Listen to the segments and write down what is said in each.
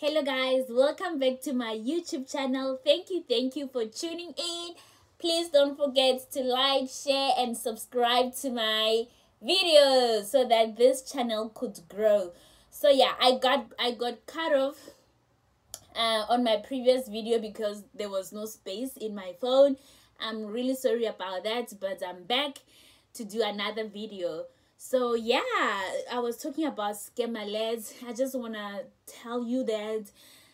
Hello guys, welcome back to my YouTube channel. Thank you, thank you for tuning in. Please don't forget to like, share and subscribe to my videos so that this channel could grow. So yeah, I got I got cut off uh, on my previous video because there was no space in my phone. I'm really sorry about that, but I'm back to do another video so yeah i was talking about scam alerts i just want to tell you that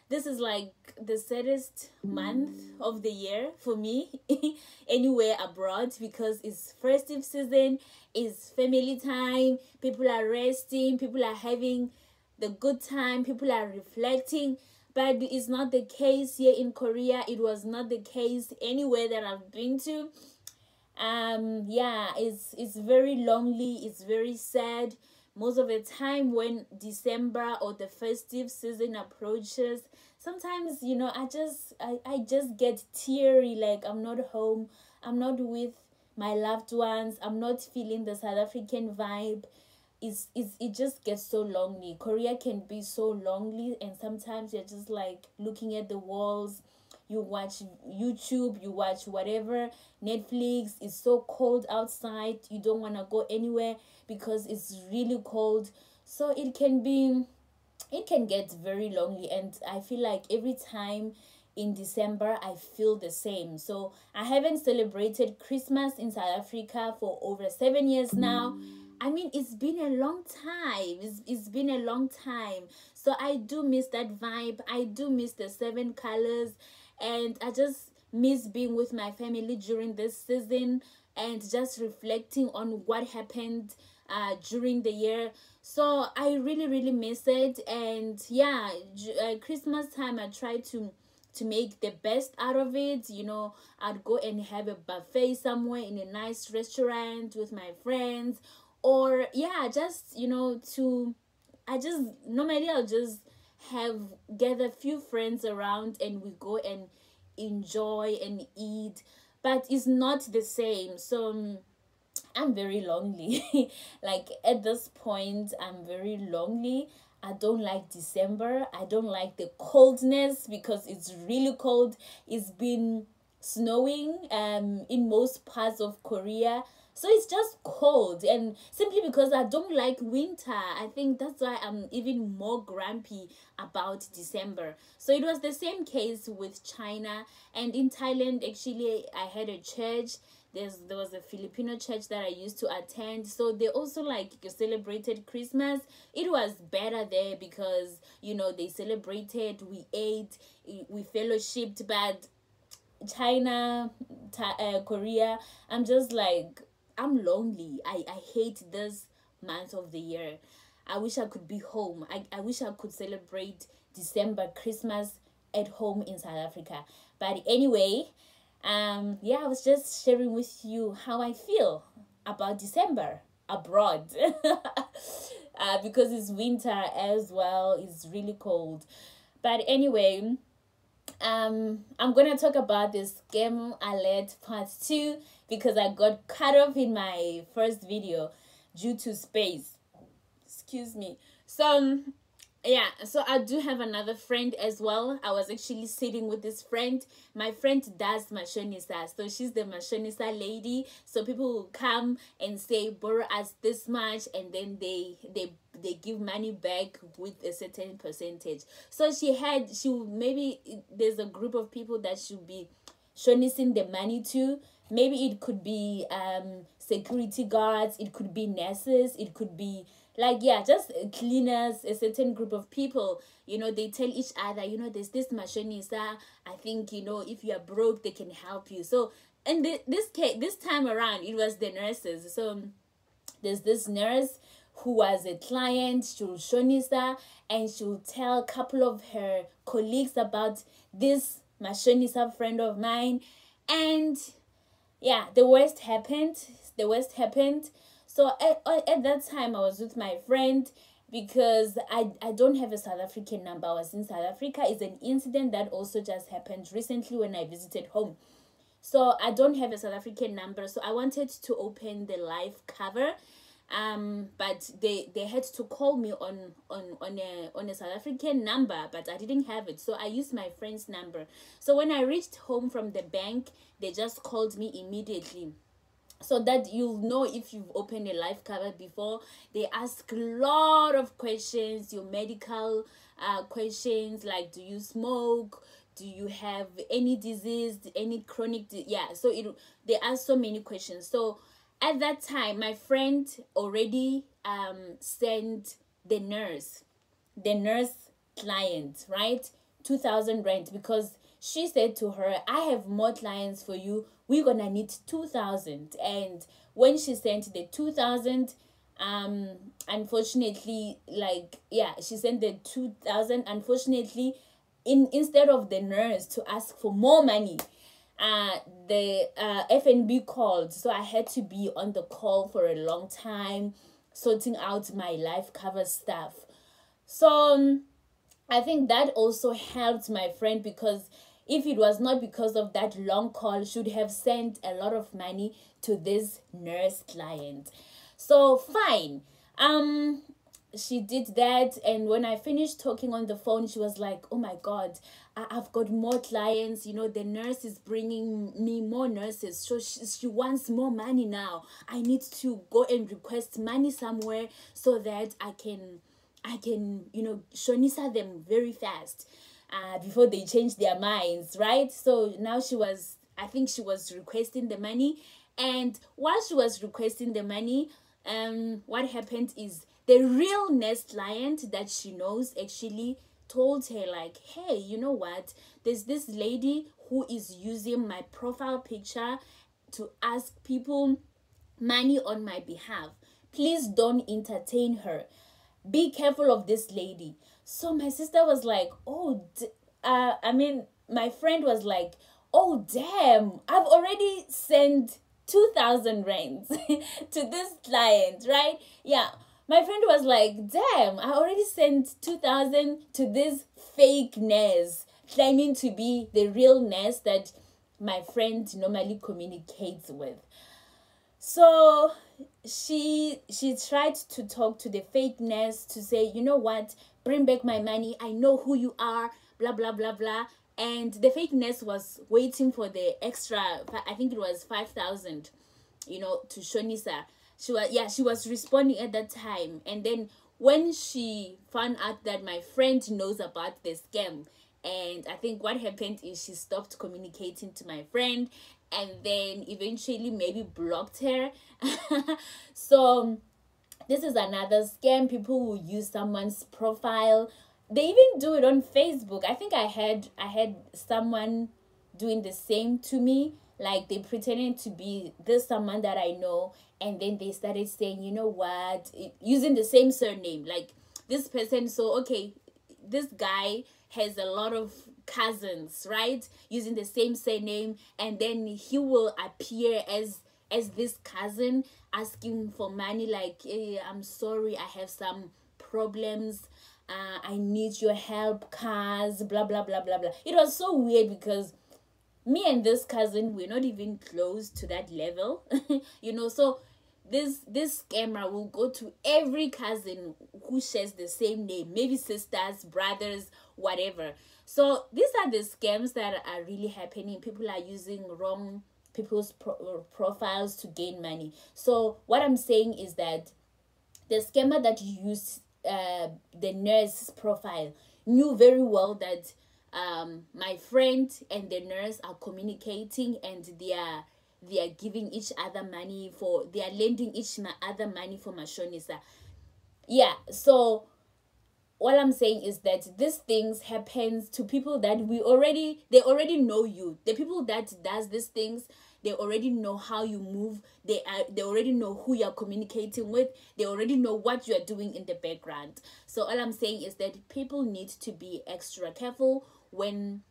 this is like the saddest month mm. of the year for me anywhere abroad because it's festive season it's family time people are resting people are having the good time people are reflecting. But it's not the case here in korea. It was not the case anywhere that i've been to um yeah it's it's very lonely it's very sad. Most of the time when december or the festive season approaches sometimes you know i just i, I just get teary like i'm not home i'm not with my loved ones i'm not feeling the south african vibe. It's, it's it just gets so lonely. Korea can be so lonely and sometimes you're just like looking at the walls you watch youtube you watch whatever netflix it's so cold outside you don't want to go anywhere because it's really cold so it can be it can get very lonely and i feel like every time in december i feel the same so i haven't celebrated christmas in south africa for over seven years now I mean, it's been a long time. It's, it's been a long time. So I do miss that vibe. I do miss the seven colors and I just miss being with my family during this season and just reflecting on what happened uh, during the year. So I really, really miss it. And yeah, uh, Christmas time, I try to to make the best out of it you know i'd go and have a buffet somewhere in a nice restaurant with my friends or yeah just you know to i just normally i'll just have gather few friends around and we go and enjoy and eat but it's not the same. So um, i'm very lonely. Like at this point i'm very lonely. I don't like december. I don't like the coldness because it's really cold. It's been snowing um in most parts of korea so it's just cold and simply because i don't like winter i think that's why i'm even more grumpy about december. So it was the same case with china and in thailand actually i had a church. There's there was a filipino church that i used to attend. So they also like celebrated christmas. It was better there because you know they celebrated we ate we fellowshipped. But china uh, korea i'm just like I'm lonely. I, I hate this month of the year. I wish I could be home. I, I wish I could celebrate December, Christmas at home in South Africa. But anyway, um, yeah, I was just sharing with you how I feel about December abroad. uh, because it's winter as well, it's really cold. But anyway, um i'm gonna talk about this scam alert part two because i got cut off in my first video due to space. Excuse me. So um, yeah so i do have another friend as well. I was actually sitting with this friend. My friend does mashonisa so she's the mashonisa lady. So people will come and say borrow us this much and then they they they give money back with a certain percentage. So she had she maybe there's a group of people that should be shonising the money to. Maybe it could be um security guards it could be nurses it could be like yeah just cleaners a certain group of people you know they tell each other you know there's this mashonisa ah, i think you know if you're broke they can help you. So and the, this case this time around it was the nurses. So there's this nurse who was a client she'll shonisa and she'll tell a couple of her colleagues about this mashonisa friend of mine. And yeah the worst happened the worst happened so at, at that time, I was with my friend because I, I don't have a South African number. I was in South Africa. It's an incident that also just happened recently when I visited home. So I don't have a South African number. So I wanted to open the life cover um but they they had to call me on on on a on a south african number but i didn't have it so i used my friend's number so when i reached home from the bank they just called me immediately so that you'll know if you've opened a life cover before. They ask a lot of questions your medical uh, questions like do you smoke? Do you have any disease any chronic yeah so it they ask so many questions. So at that time my friend already um sent the nurse the nurse client right? 2000 rand because she said to her i have more clients for you we're gonna need 2000 and when she sent the 2000 um unfortunately like yeah she sent the 2000 unfortunately in instead of the nurse to ask for more money uh the uh FNB called. So I had to be on the call for a long time sorting out my life cover stuff. So um, I think that also helped my friend because if it was not because of that long call should have sent a lot of money to this nurse client. So fine. Um she did that and when i finished talking on the phone she was like oh my god I, have got more clients. You know the nurse is bringing me more nurses. So she, she wants more money now. I need to go and request money somewhere so that i can i can you know shonisa them very fast uh, before they change their minds right? So now she was i think she was requesting the money. And while she was requesting the money um what happened is the real nest client that she knows actually told her like hey you know what? There's this lady who is using my profile picture to ask people money on my behalf. Please don't entertain her be careful of this lady. So my sister was like oh uh, i mean my friend was like oh damn i've already sent 2000 rands to this client right? Yeah. My friend was like damn i already sent 2000 to this fake nurse claiming to be the real nurse that my friend normally communicates with so she she tried to talk to the fake nurse to say you know what? Bring back my money. I know who you are. Blah blah blah blah. And the fake nurse was waiting for the extra i think it was 5000 you know to shonisa. She was yeah she was responding at that time. And then when she found out that my friend knows about the scam and i think what happened is she stopped communicating to my friend and then eventually maybe blocked her. So this is another scam. People will use someone's profile. They even do it on facebook. I think i had i had someone doing the same to me. Like they pretended to be this someone that i know and then they started saying you know what? Using the same surname. Like this person so okay this guy has a lot of cousins right? Using the same surname and then he will appear as as this cousin asking for money like hey, i'm sorry i have some problems. Uh, i need your help cuz blah blah blah blah blah. It was so weird because me and this cousin we're not even close to that level you know? So this this camera will go to every cousin who shares the same name maybe sisters brothers whatever. So these are the scams that are really happening. People are using wrong people's pro- profiles to gain money. So what i'm saying is that the scammer that used uh, the nurse profile knew very well that um, my friend and the nurse are communicating and they are they are giving each other money for they are lending each other money for mashonisa. Yeah so what i'm saying is that these things happens to people that we already they already know you. The people that does these things they already know how you move. They are they already know who you're communicating with. They already know what you're doing in the background. So all i'm saying is that people need to be extra careful when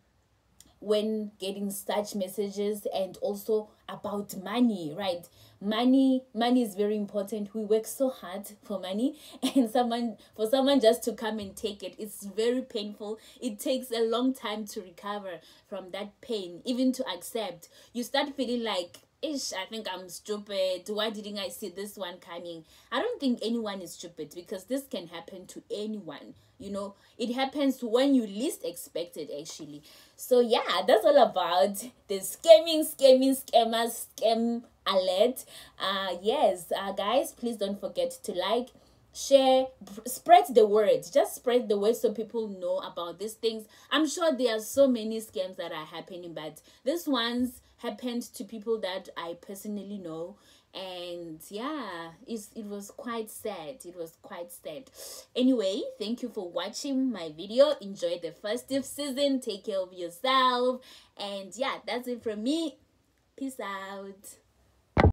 when getting such messages and also about money right? Money money is very important. We work so hard for money and someone for someone just to come and take it it's very painful. It takes a long time to recover from that pain even to accept. You start feeling like ish, I think I'm stupid. Why didn't I see this one coming? I don't think anyone is stupid because this can happen to anyone. You know, it happens when you least expect it, actually. So, yeah, that's all about the scamming, scamming, scammers, scam alert. Uh, yes, uh, guys, please don't forget to like, share spread the word just spread the word so people know about these things. I'm sure there are so many scams that are happening but this ones happened to people that i personally know. And yeah it's, it was quite sad. It was quite sad. Anyway thank you for watching my video. Enjoy the festive season. Take care of yourself. And yeah that's it from me. Peace out